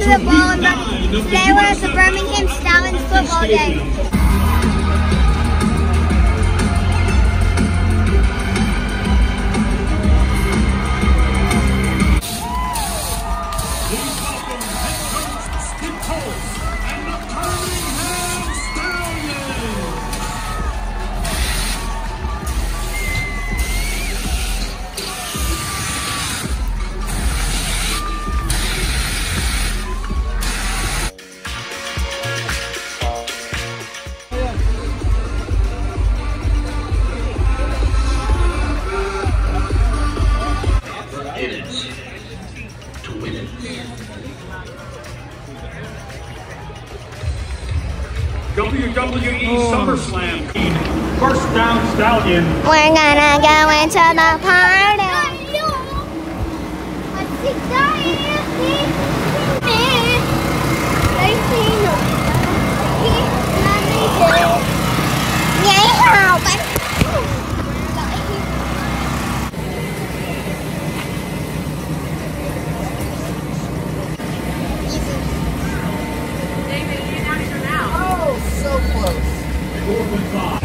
favorite ball in Bir- Today at the Birmingham Stallions football game. WWE oh. SummerSlam. First down stallion. We're gonna go into the party. 4.5.